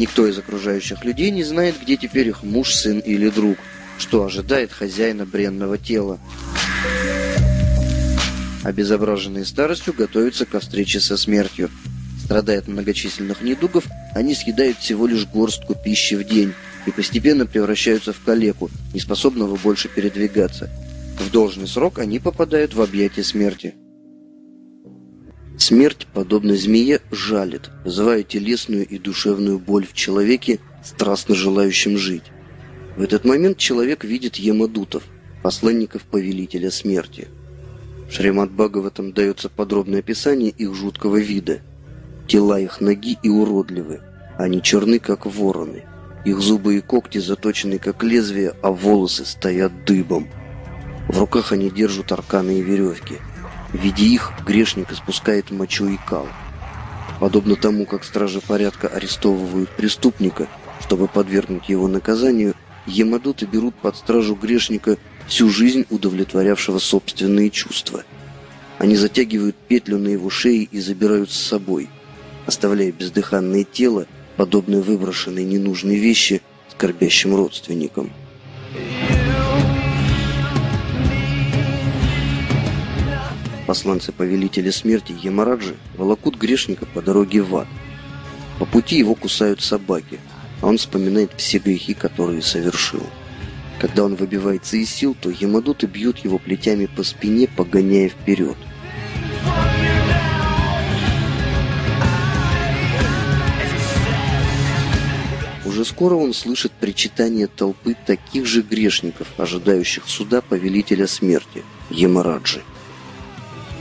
Никто из окружающих людей не знает, где теперь их муж, сын или друг, что ожидает хозяина бренного тела. Обезображенные старостью готовятся ко встрече со смертью. Страдая от многочисленных недугов, они съедают всего лишь горстку пищи в день и постепенно превращаются в калеку, неспособного больше передвигаться. В должный срок они попадают в объятия смерти. Смерть, подобно змее, жалит, вызывая телесную и душевную боль в человеке, страстно желающем жить. В этот момент человек видит Емадутов, посланников повелителя смерти. В Шримад Бхагаватам дается подробное описание их жуткого вида. Тела их ноги и уродливы, они черны, как вороны. Их зубы и когти заточены, как лезвия, а волосы стоят дыбом. В руках они держат арканы и веревки – Видя их, грешник испускает мочу и кал. Подобно тому, как стражи порядка арестовывают преступника, чтобы подвергнуть его наказанию, Емадуты берут под стражу грешника всю жизнь удовлетворявшего собственные чувства. Они затягивают петлю на его шее и забирают с собой, оставляя бездыханное тело, подобное выброшенной ненужной вещи, скорбящим родственникам. Посланцы повелителя смерти Ямараджи волокут грешника по дороге в ад. По пути его кусают собаки, а он вспоминает все грехи, которые совершил. Когда он выбивается из сил, то Ямадуты бьют его плетями по спине, погоняя вперед. Уже скоро он слышит причитание толпы таких же грешников, ожидающих суда повелителя смерти, Ямараджи.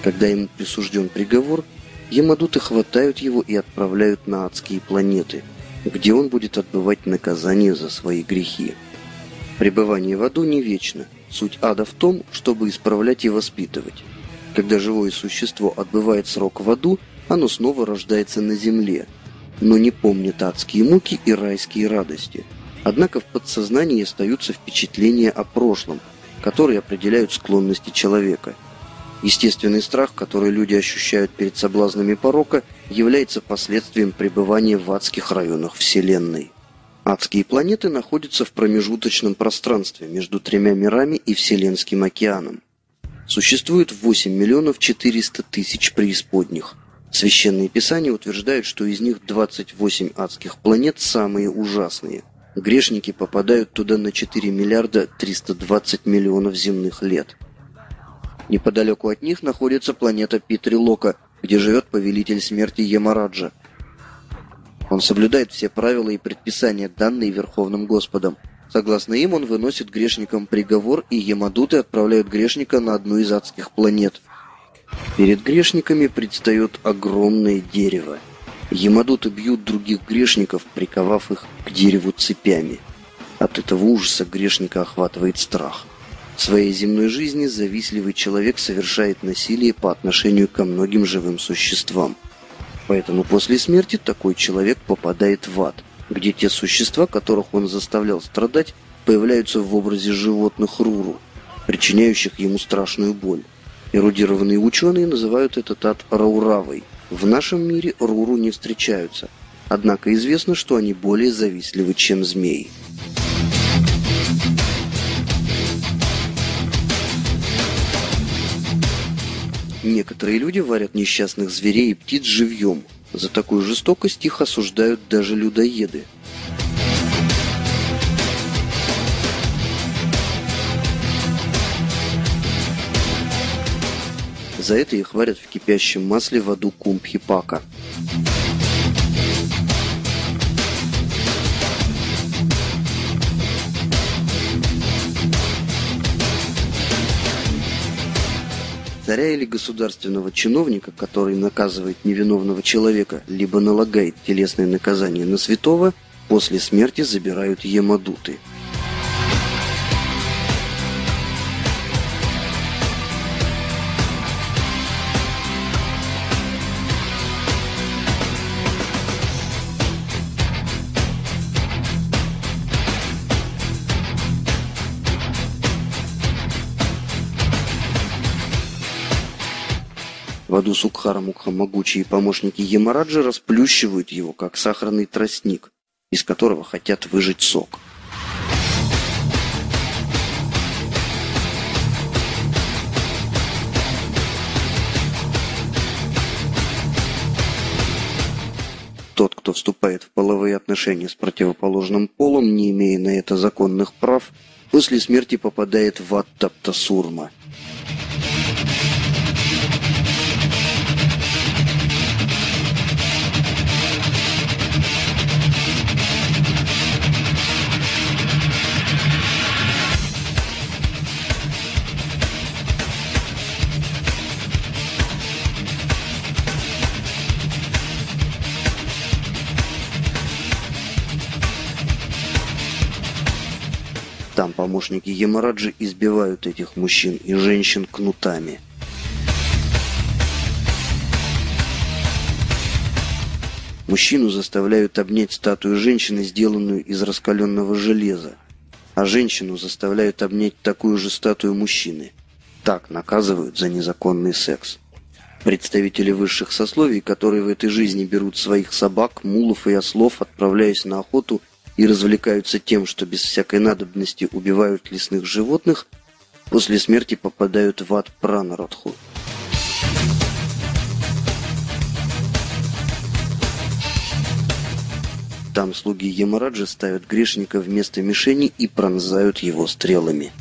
Когда ему присужден приговор, Ямадуты хватают его и отправляют на адские планеты, где он будет отбывать наказание за свои грехи. Пребывание в аду не вечно. Суть ада в том, чтобы исправлять и воспитывать. Когда живое существо отбывает срок в аду, оно снова рождается на земле, но не помнит адские муки и райские радости. Однако в подсознании остаются впечатления о прошлом, которые определяют склонности человека – Естественный страх, который люди ощущают перед соблазнами порока, является последствием пребывания в адских районах Вселенной. Адские планеты находятся в промежуточном пространстве между тремя мирами и Вселенским океаном. Существует 8 миллионов 400 тысяч преисподних. Священные писания утверждают, что из них 28 адских планет самые ужасные. Грешники попадают туда на 4 миллиарда 320 миллионов земных лет – Неподалеку от них находится планета Питрилока, где живет повелитель смерти Ямараджа. Он соблюдает все правила и предписания, данные Верховным Господом. Согласно им, он выносит грешникам приговор, и Ямадуты отправляют грешника на одну из адских планет. Перед грешниками предстает огромное дерево. Ямадуты бьют других грешников, приковав их к дереву цепями. От этого ужаса грешника охватывает страх. В своей земной жизни завистливый человек совершает насилие по отношению ко многим живым существам. Поэтому после смерти такой человек попадает в ад, где те существа, которых он заставлял страдать, появляются в образе животных Руру, причиняющих ему страшную боль. Эрудированные ученые называют этот ад Рауравой. В нашем мире Руру не встречаются, однако известно, что они более завистливы, чем змеи. Некоторые люди варят несчастных зверей и птиц живьем. За такую жестокость их осуждают даже людоеды. За это их варят в кипящем масле в аду Кумбхипака. Царя или государственного чиновника, который наказывает невиновного человека, либо налагает телесное наказание на святого, после смерти забирают емадуты – В аду Сукхара Мукха могучие помощники Ямараджи расплющивают его, как сахарный тростник. из которого хотят выжать сок. Тот, кто вступает в половые отношения с противоположным полом, не имея на это законных прав, после смерти попадает в ад Таптасурма – помощники Ямараджи избивают этих мужчин и женщин кнутами. Мужчину заставляют обнять статую женщины, сделанную из раскаленного железа, а женщину заставляют обнять такую же статую мужчины. Так наказывают за незаконный секс. Представители высших сословий, которые в этой жизни берут своих собак, мулов и ослов, отправляясь на охоту, и развлекаются тем, что без всякой надобности убивают лесных животных, после смерти попадают в ад Пранародху. Там слуги Ямараджи ставят грешника вместо мишени и пронзают его стрелами.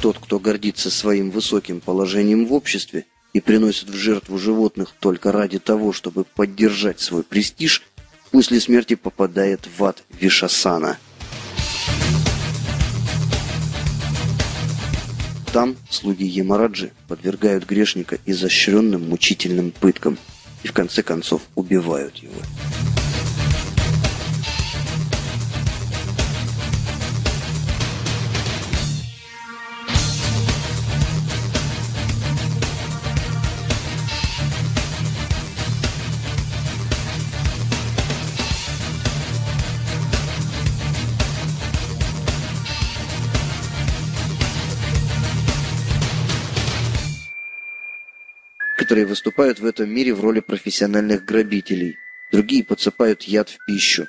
Тот, кто гордится своим высоким положением в обществе, и приносят в жертву животных только ради того, чтобы поддержать свой престиж, после смерти попадает в ад Вишасана. Там слуги Ямараджи подвергают грешника изощренным мучительным пыткам и в конце концов убивают его. Некоторые выступают в этом мире в роли профессиональных грабителей, другие подсыпают яд в пищу,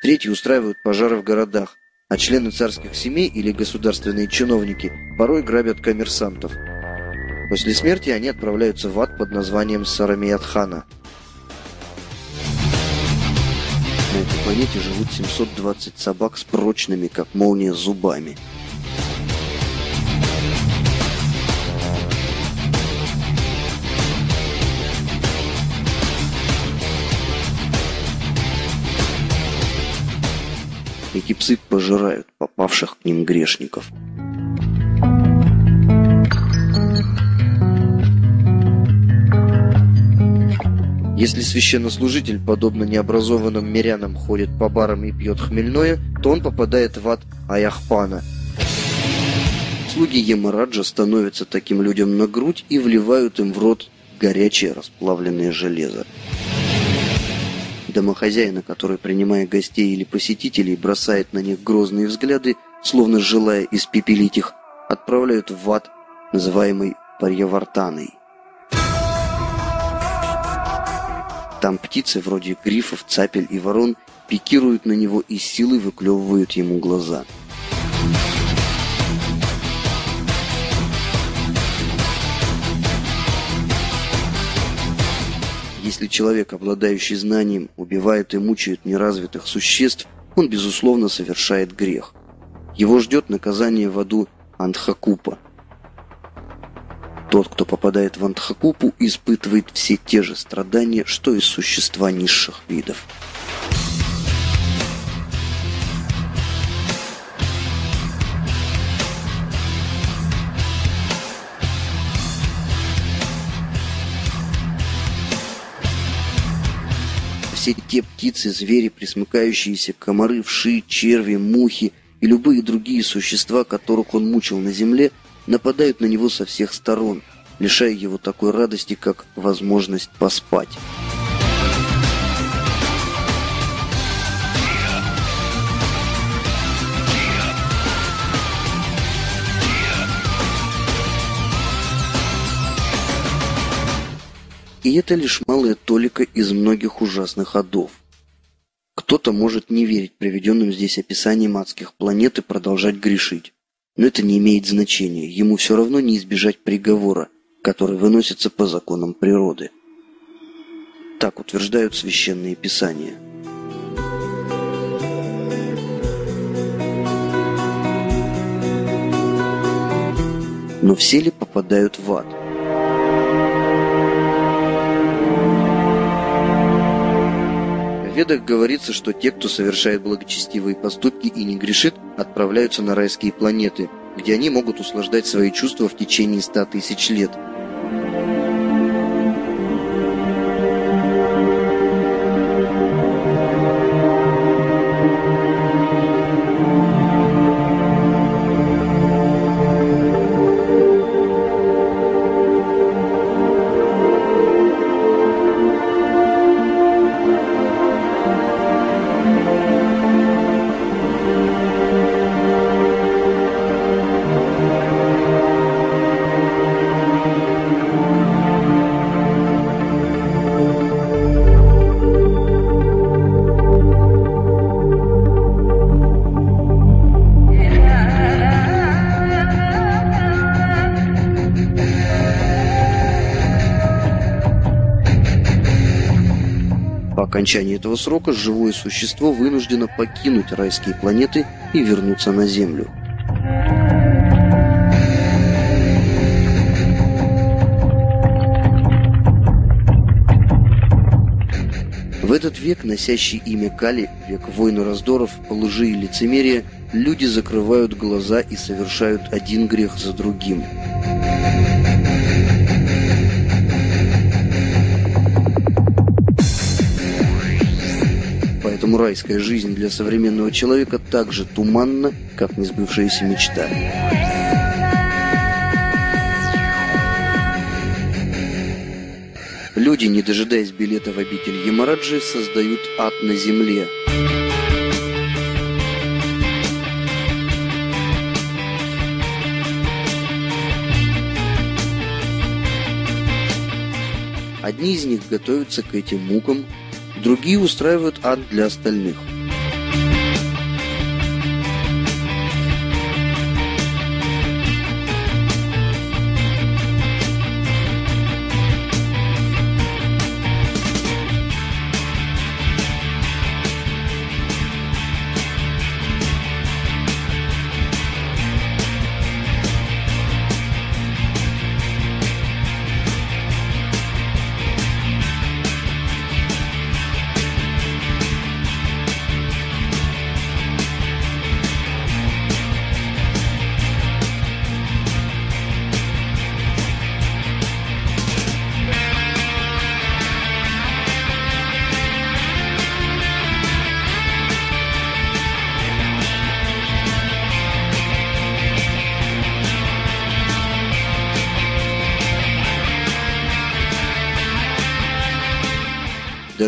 третьи устраивают пожары в городах, а члены царских семей или государственные чиновники порой грабят коммерсантов. После смерти они отправляются в ад под названием Сарамиятхана. На этой планете живут 720 собак с прочными, как молния, зубами – Эти псы пожирают попавших к ним грешников. Если священнослужитель, подобно необразованным мирянам, ходит по барам и пьет хмельное, то он попадает в ад Аяхпана. Слуги Ямараджа становятся таким людям на грудь и вливают им в рот горячее расплавленное железо домохозяина, который, принимая гостей или посетителей, бросает на них грозные взгляды, словно желая испепелить их, отправляют в ад, называемый Парьявартаной. Там птицы, вроде грифов, цапель и ворон, пикируют на него и силой выклевывают ему глаза. Если человек, обладающий знанием, убивает и мучает неразвитых существ, он, безусловно, совершает грех. Его ждет наказание в аду Андхакупа. Тот, кто попадает в Андхакупу, испытывает все те же страдания, что и существа низших видов. Все те птицы, звери, присмыкающиеся, комары, вши, черви, мухи и любые другие существа, которых он мучил на земле, нападают на него со всех сторон, лишая его такой радости, как возможность поспать. И это лишь малая толика из многих ужасных адов. Кто-то может не верить приведенным здесь описаниям адских планет и продолжать грешить. Но это не имеет значения, ему все равно не избежать приговора, который выносится по законам природы. Так утверждают священные писания. Но все ли попадают в ад? Ведах говорится, что те, кто совершает благочестивые поступки и не грешит, отправляются на райские планеты, где они могут услаждать свои чувства в течение ста тысяч лет – окончании этого срока живое существо вынуждено покинуть райские планеты и вернуться на Землю. В этот век, носящий имя Кали, век войн раздоров, лжи и лицемерия, люди закрывают глаза и совершают один грех за другим – Поэтому райская жизнь для современного человека так же туманна, как несбывшаяся мечта. Люди, не дожидаясь билета в обитель Ямараджи, создают ад на земле. Одни из них готовятся к этим мукам, Другие устраивают ад для остальных.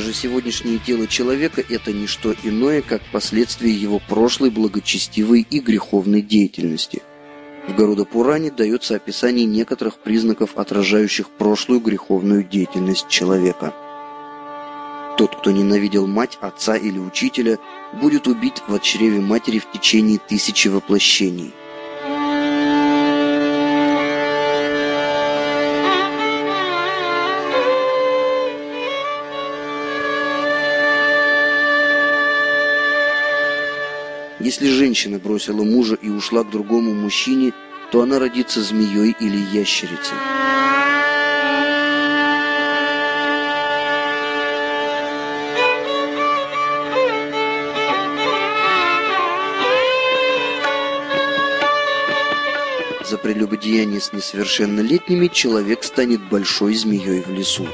Даже сегодняшнее тело человека – это не что иное, как последствие его прошлой благочестивой и греховной деятельности. В Пуране дается описание некоторых признаков, отражающих прошлую греховную деятельность человека. Тот, кто ненавидел мать, отца или учителя, будет убит в чреве матери в течение тысячи воплощений – Если женщина бросила мужа и ушла к другому мужчине, то она родится змеей или ящерицей. За прелюбодеяние с несовершеннолетними человек станет большой змеей в лесу.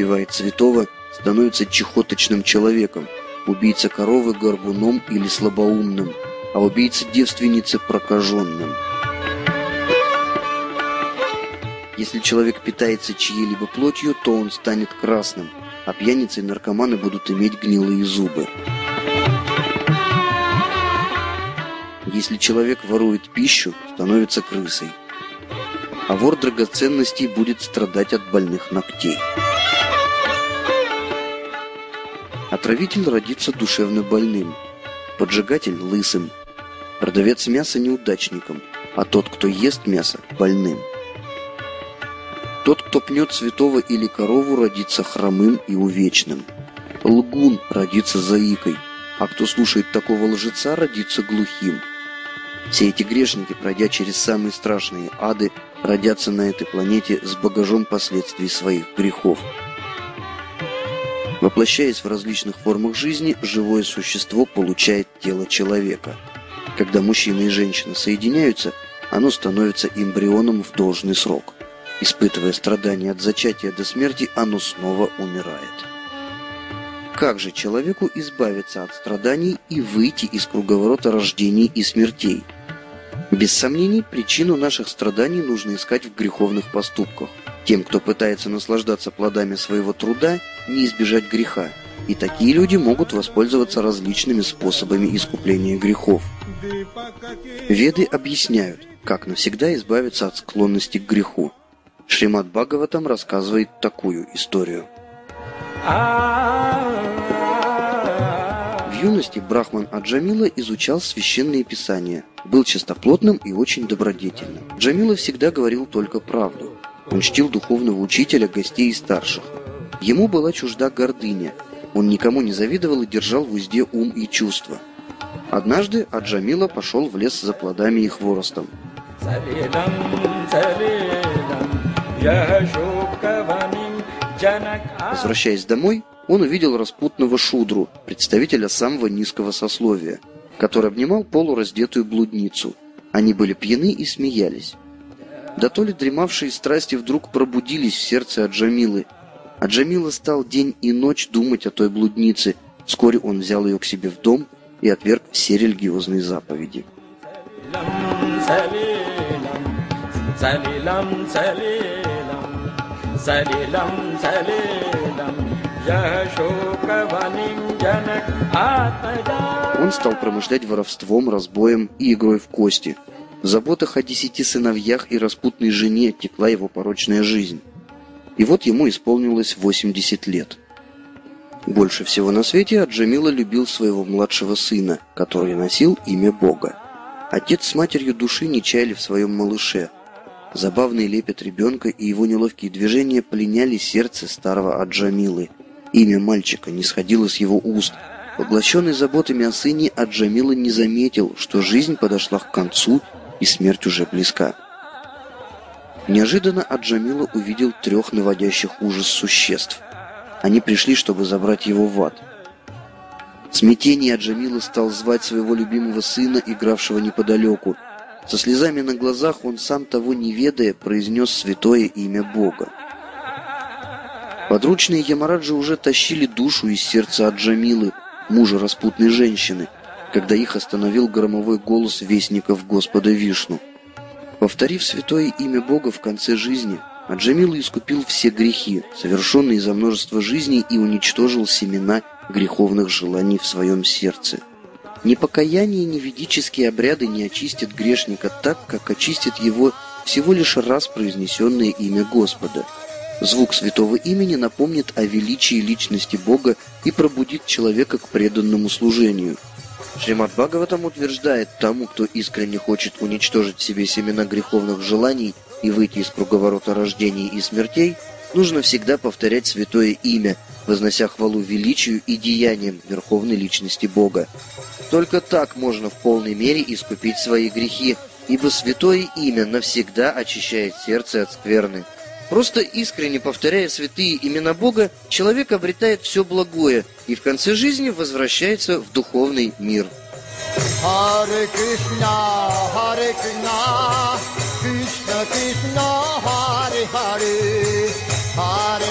Убивает святого, становится чехоточным человеком, убийца коровы – горбуном или слабоумным, а убийца девственницы – прокаженным. Если человек питается чьей-либо плотью, то он станет красным, а пьяницы и наркоманы будут иметь гнилые зубы. Если человек ворует пищу, становится крысой. А вор драгоценностей будет страдать от больных ногтей. Отравитель родится душевно больным, поджигатель – лысым, продавец мяса – неудачником, а тот, кто ест мясо – больным. Тот, кто пнет святого или корову, родится хромым и увечным. Лгун родится заикой, а кто слушает такого лжеца, родится глухим. Все эти грешники, пройдя через самые страшные ады, родятся на этой планете с багажом последствий своих грехов – Воплощаясь в различных формах жизни, живое существо получает тело человека. Когда мужчина и женщина соединяются, оно становится эмбрионом в должный срок. Испытывая страдания от зачатия до смерти, оно снова умирает. Как же человеку избавиться от страданий и выйти из круговорота рождений и смертей? Без сомнений, причину наших страданий нужно искать в греховных поступках. Тем, кто пытается наслаждаться плодами своего труда, не избежать греха, и такие люди могут воспользоваться различными способами искупления грехов. Веды объясняют, как навсегда избавиться от склонности к греху. Шримад Бхагаватам рассказывает такую историю. В юности Брахман Аджамила изучал священные писания, был чистоплотным и очень добродетельным. Джамила всегда говорил только правду. Он чтил духовного учителя, гостей и старших. Ему была чужда гордыня. Он никому не завидовал и держал в узде ум и чувства. Однажды Аджамила пошел в лес за плодами и хворостом. Возвращаясь домой, он увидел распутного Шудру, представителя самого низкого сословия, который обнимал полураздетую блудницу. Они были пьяны и смеялись. Да то ли дремавшие страсти вдруг пробудились в сердце Аджамилы. Аджамила стал день и ночь думать о той блуднице. Вскоре он взял ее к себе в дом и отверг все религиозные заповеди. Он стал промышлять воровством, разбоем и игрой в кости – в заботах о десяти сыновьях и распутной жене текла его порочная жизнь. И вот ему исполнилось 80 лет. Больше всего на свете Аджамила любил своего младшего сына, который носил имя Бога. Отец с матерью души не чаяли в своем малыше. Забавный лепет ребенка и его неловкие движения пленяли сердце старого Аджамилы. Имя мальчика не сходило с его уст. Поглощенный заботами о сыне, Аджамила не заметил, что жизнь подошла к концу и смерть уже близка. Неожиданно Аджамила увидел трех наводящих ужас существ. Они пришли, чтобы забрать его в ад. В смятении Аджамила стал звать своего любимого сына, игравшего неподалеку. Со слезами на глазах он, сам того не ведая, произнес святое имя Бога. Подручные Ямараджи уже тащили душу из сердца Аджамилы, мужа распутной женщины – когда их остановил громовой голос вестников Господа Вишну. Повторив святое имя Бога в конце жизни, Аджамил искупил все грехи, совершенные за множество жизней, и уничтожил семена греховных желаний в своем сердце. Ни покаяние, ни ведические обряды не очистят грешника так, как очистит его всего лишь раз произнесенное имя Господа. Звук святого имени напомнит о величии личности Бога и пробудит человека к преданному служению – Шримад Бхагаватам утверждает, тому, кто искренне хочет уничтожить в себе семена греховных желаний и выйти из круговорота рождений и смертей, нужно всегда повторять святое имя, вознося хвалу величию и деяниям Верховной Личности Бога. Только так можно в полной мере искупить свои грехи, ибо святое имя навсегда очищает сердце от скверны. Просто искренне повторяя святые имена Бога, человек обретает все благое и в конце жизни возвращается в духовный мир. Hare.